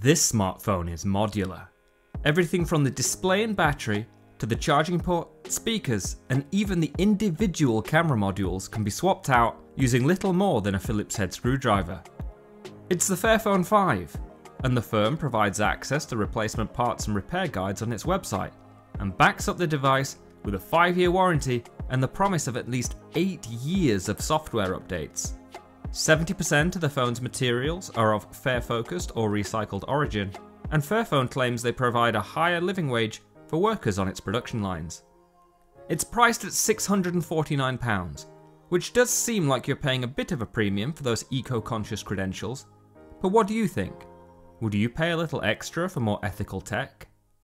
This smartphone is modular. Everything from the display and battery to the charging port, speakers, and even the individual camera modules can be swapped out using little more than a Phillips head screwdriver. It's the Fairphone 5, and the firm provides access to replacement parts and repair guides on its website, and backs up the device with a 5 year warranty and the promise of at least 8 years of software updates. 70% of the phone's materials are of fair focused or recycled origin, and Fairphone claims they provide a higher living wage for workers on its production lines. It's priced at £649, which does seem like you're paying a bit of a premium for those eco conscious credentials, but what do you think? Would you pay a little extra for more ethical tech?